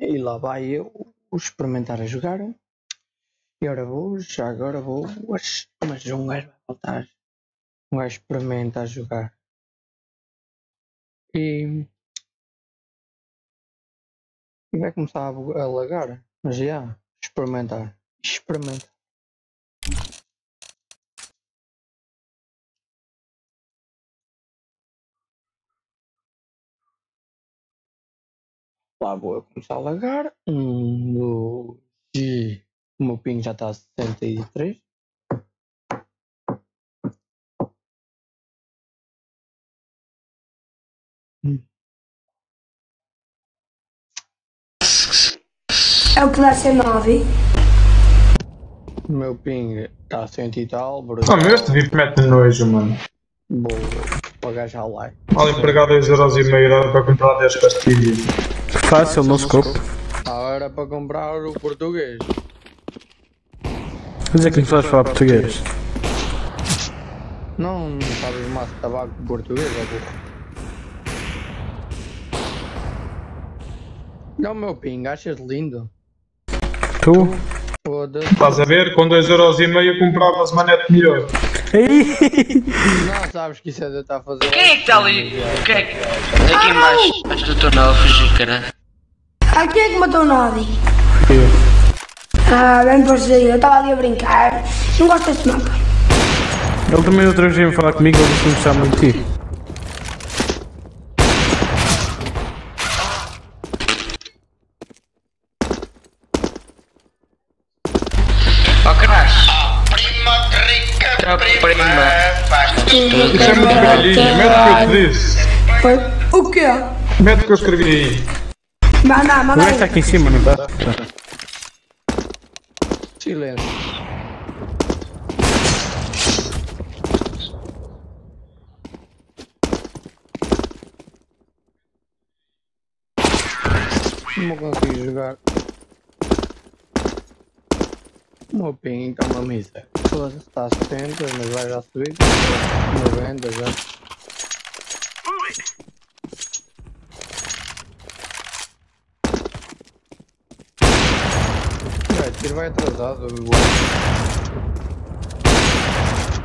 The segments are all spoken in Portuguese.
E lá vai eu experimentar a jogar. E agora vou, já agora vou. Mas um gajo vai faltar. Um gajo experimenta a jogar. E, e vai começar a, lagar. Mas já, experimentar. Experimenta. Lá vou eu começar a lagar. Um, dois, e o meu ping já está a 63. É o que dá ser 9. O meu ping está a 100 e tal. Por Ah, mas este VIP mete nojo, mano. Vou pagar já o like. Mal empregado 2,5€ dá para comprar 10 pastilhas. Fácil, no scope. Agora para comprar o português. Quer dizer que não sabes falar português. Não, não sabes mais tabaco português, é burro. Não, meu ping, achas lindo? Tu? Foda-se. Estás a ver? Com 2,5€ compravas uma net melhor. Não sabes que isso é de eu estar a fazer. Quem é que está ali? Quem é que... Aqui baixo. Acho que eu estou a fugir, cara. Ah, quem é que matou o Nodi? Ah, bem por aí, eu estava ali a brincar. Não gosto deste mapa. Ele também outra vez veio falar comigo, ele disse que gostava muito de ti. Crash. Prima rica, Tá, prima, Isso é muito velhinho. Mete o que eu te disse. O quê? Mete o que eu escrevi aí. Manda, manda gajo está aí. aqui em cima, não está? Silêncio. Não vou conseguir jogar. Meu ping está uma missa. Foda-se, Está a 70, mas vai já subir. 90 já. Vai, tiro vai atrasado. igual.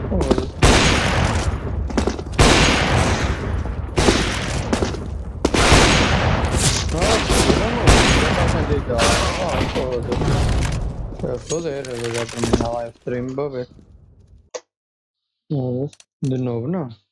Foda-se. Nossa, não, já está sendo igual. Ah, foda-se. É foder, eu vou já terminar a live stream para ver. De novo, não.